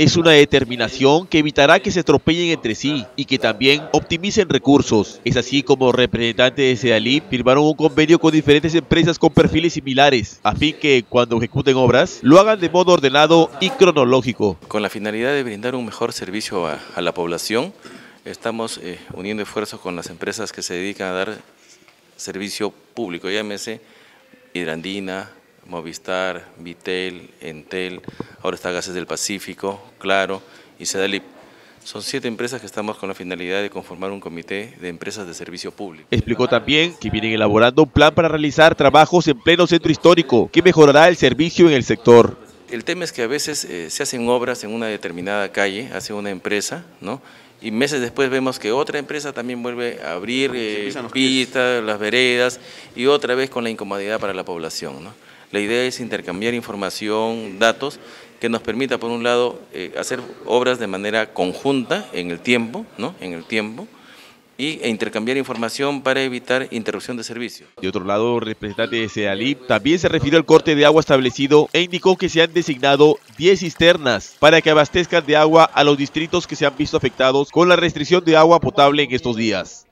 es una determinación que evitará que se estropeen entre sí y que también optimicen recursos. Es así como representantes de Sedalip firmaron un convenio con diferentes empresas con perfiles similares, a fin que cuando ejecuten obras lo hagan de modo ordenado y cronológico. Con la finalidad de brindar un mejor servicio a, a la población, estamos eh, uniendo esfuerzos con las empresas que se dedican a dar servicio público, llámese Hidrandina, Movistar, Vitel, Entel, ahora está Gases del Pacífico, Claro y Sedalip. Son siete empresas que estamos con la finalidad de conformar un comité de empresas de servicio público. Explicó también que vienen elaborando un plan para realizar trabajos en pleno centro histórico que mejorará el servicio en el sector. El tema es que a veces eh, se hacen obras en una determinada calle, hace una empresa, ¿no? y meses después vemos que otra empresa también vuelve a abrir eh, pistas, las veredas y otra vez con la incomodidad para la población. ¿no? La idea es intercambiar información, datos, que nos permita, por un lado, eh, hacer obras de manera conjunta en el tiempo, ¿no? en el tiempo, y, e intercambiar información para evitar interrupción de servicio. De otro lado, el representante de CEALI también se refirió al corte de agua establecido e indicó que se han designado 10 cisternas para que abastezcan de agua a los distritos que se han visto afectados con la restricción de agua potable en estos días.